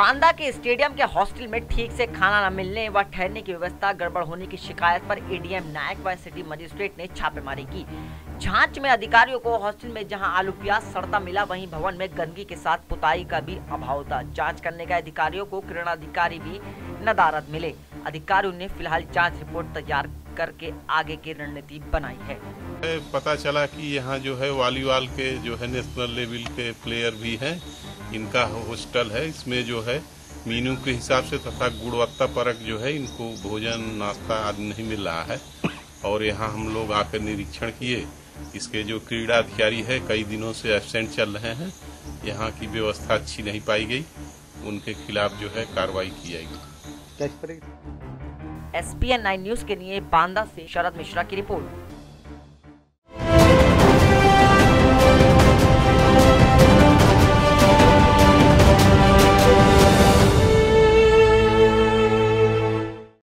बांदा के स्टेडियम के हॉस्टल में ठीक से खाना न मिलने व ठहरने की व्यवस्था, गड़बड़ होने की शिकायत पर एडीएम नायक व सिटी मजिस्ट्रेट ने छापेमारी की। जाँच में अधिकारियों को हॉस्टल में जहाँ आलू प्याज, सड़ता मिला, वहीं भवन में गंदगी के साथ पुताई का भी अभाव था। जाँच करने गए अधिकारियों को किरणाधिकारी भी नदारद मिले। अधिकारियों ने फ़िलहाल जाँच रिपोर्ट तैयार करके आगे की रणनीति बनाई है। पता चला की यहाँ जो है वॉलीबॉल के, जो है नेशनल लेवल के प्लेयर भी हैं। इनका हॉस्टल है इसमें जो है मीनू के हिसाब से तथा गुणवत्ता परक जो है इनको भोजन नाश्ता आदि नहीं मिल रहा है। और यहाँ हम लोग आकर निरीक्षण किए। इसके जो क्रीड़ा अधिकारी है कई दिनों से एबसेंट चल रहे हैं। यहाँ की व्यवस्था अच्छी नहीं पाई गई। उनके खिलाफ जो है कार्रवाई की जाएगी। S P N nine news के लिए बांदा से शरद मिश्रा की रिपोर्ट।